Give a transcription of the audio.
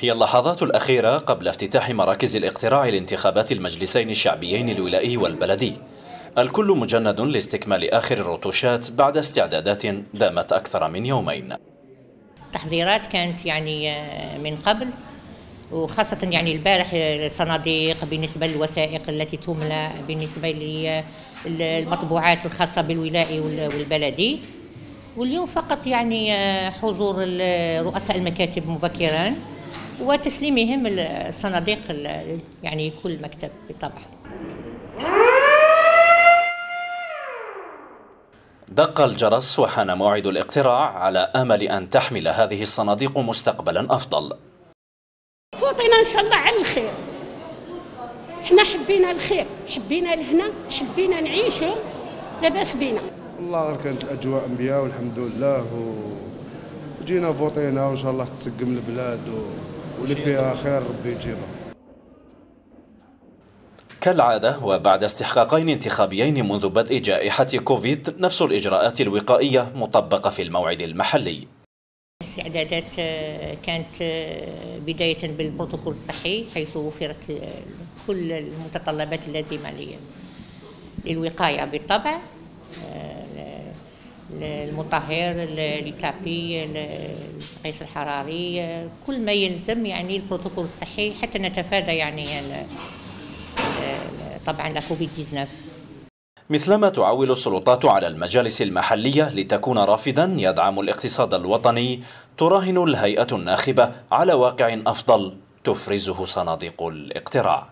هي اللحظات الأخيرة قبل افتتاح مراكز الاقتراع لانتخابات المجلسين الشعبيين الولائي والبلدي. الكل مجند لاستكمال آخر الرطوشات بعد استعدادات دامت أكثر من يومين. تحضيرات كانت يعني آه، من قبل وخاصة يعني البارح صناديق بالنسبة للوثائق التي تملى بالنسبة للمطبوعات الخاصة بالولائي والبلدي. واليوم فقط يعني آه، حضور رؤساء المكاتب مبكرا. وتسليمهم الصناديق يعني كل مكتب بالطبع دق الجرس وحان موعد الاقتراع على أمل أن تحمل هذه الصناديق مستقبلا أفضل. فوطينا إن شاء الله على الخير. إحنا حبينا الخير، حبينا الهنا، حبينا نعيشوا لاباس بينا. والله كانت الأجواء أنبياء والحمد لله وجينا فوطينا وإن شاء الله تسقم البلاد و... واللي فيها خير ربي يجيبها كالعادة وبعد استحقاقين انتخابيين منذ بدء جائحة كوفيد نفس الإجراءات الوقائية مطبقة في الموعد المحلي. الاستعدادات آه، كانت آه، بداية بالبروتوكول الصحي حيث وفرت آه، كل المتطلبات اللازمة للوقاية بالطبع. المطهر التابي القيس الحراري كل ما يلزم يعني البروتوكول الصحي حتى نتفادى يعني طبعا لا كوفيد 19 مثلما تعول السلطات على المجالس المحلية لتكون رافدا يدعم الاقتصاد الوطني تراهن الهيئة الناخبة على واقع أفضل تفرزه صناديق الاقتراع.